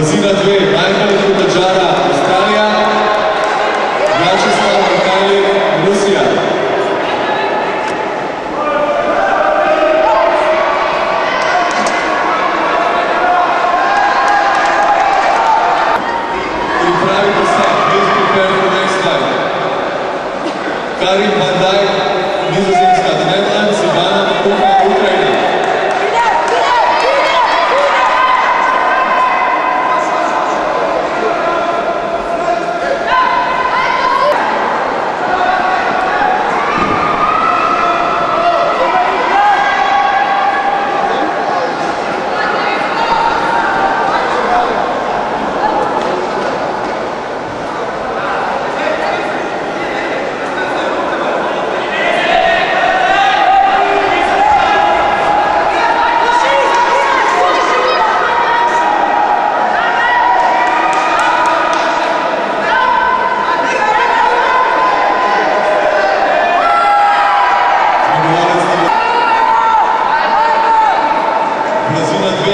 Blazina 2, Michael Kutajara, Avstralija. Vyacheslav Mikhailov, Rusija. Pripravite se, please prepare for the next fight. Karin van Dijk, Nizozemska, The Netherlands, Ivana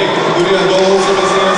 categoria 12,